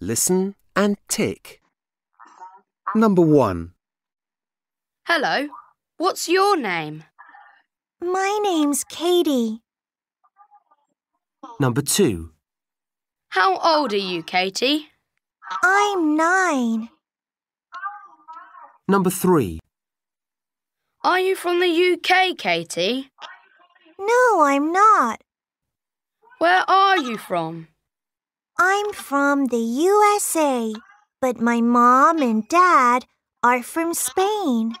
Listen and tick. Number 1. Hello. What's your name? My name's Katie. Number 2. How old are you, Katie? I'm nine. Number 3. Are you from the UK, Katie? No, I'm not. Where are you from? I'm from the USA, but my mom and dad are from Spain.